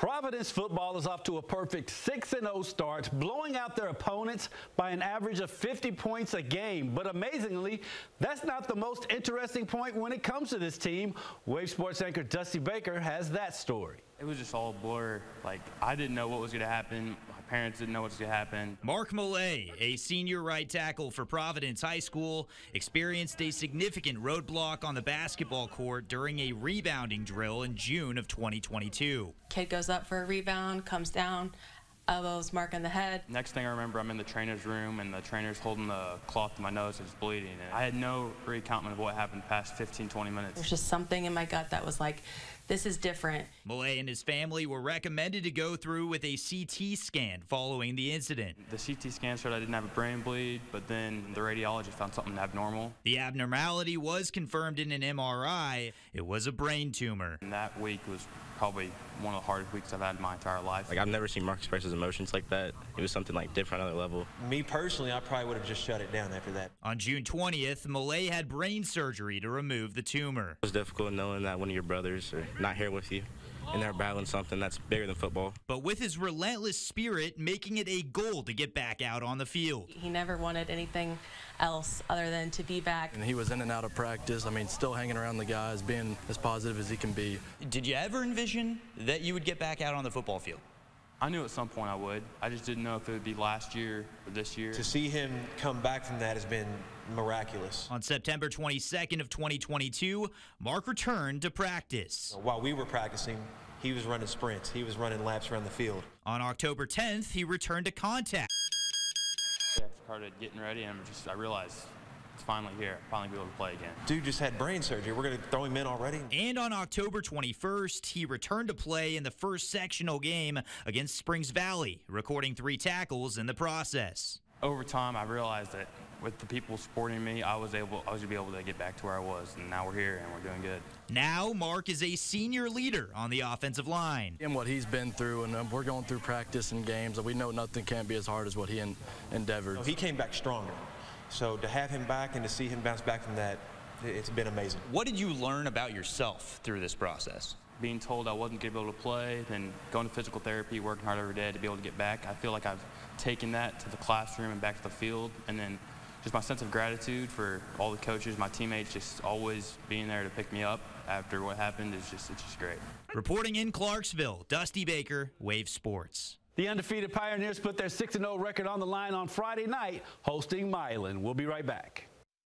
Providence football is off to a perfect 6-0 start, blowing out their opponents by an average of 50 points a game. But amazingly, that's not the most interesting point when it comes to this team. Wave Sports anchor Dusty Baker has that story. It was just all blur. Like, I didn't know what was going to happen. My parents didn't know what going to happen. Mark Millay, a senior right tackle for Providence High School, experienced a significant roadblock on the basketball court during a rebounding drill in June of 2022. Kid goes up for a rebound, comes down, elbows mark on the head. Next thing I remember, I'm in the trainer's room, and the trainer's holding the cloth to my nose it's bleeding. And I had no recount of what happened past 15, 20 minutes. There's just something in my gut that was like, this is different. Millay and his family were recommended to go through with a CT scan following the incident. The CT scan showed I didn't have a brain bleed, but then the radiologist found something abnormal. The abnormality was confirmed in an MRI. It was a brain tumor. And that week was probably one of the hardest weeks I've had in my entire life. Like I've never seen Mark express his emotions like that. It was something like different, other level. Me personally, I probably would have just shut it down after that. On June 20th, Millay had brain surgery to remove the tumor. It was difficult knowing that one of your brothers are not here with you and they're battling something that's bigger than football. But with his relentless spirit, making it a goal to get back out on the field. He never wanted anything else other than to be back. And he was in and out of practice. I mean, still hanging around the guys, being as positive as he can be. Did you ever envision that you would get back out on the football field? I knew at some point I would. I just didn't know if it would be last year or this year. To see him come back from that has been miraculous. On September 22nd of 2022, Mark returned to practice. While we were practicing, he was running sprints. He was running laps around the field. On October 10th, he returned to contact. I started getting ready, and just I realized it's finally here. Finally be able to play again. Dude just had brain surgery. We're going to throw him in already. And on October 21st, he returned to play in the first sectional game against Springs Valley, recording three tackles in the process. Over time, I realized that with the people supporting me, I was able, I was gonna be able to get back to where I was, and now we're here and we're doing good. Now, Mark is a senior leader on the offensive line. And what he's been through, and uh, we're going through practice and games, and we know nothing can be as hard as what he endeavored. he came back stronger. So to have him back and to see him bounce back from that, it's been amazing. What did you learn about yourself through this process? Being told I wasn't going to be able to play, then going to physical therapy, working hard every day to be able to get back. I feel like I've taken that to the classroom and back to the field, and then just my sense of gratitude for all the coaches, my teammates, just always being there to pick me up after what happened is just it's just great. Reporting in Clarksville, Dusty Baker, Wave Sports. The undefeated Pioneers put their 6-0 record on the line on Friday night, hosting Milan. We'll be right back.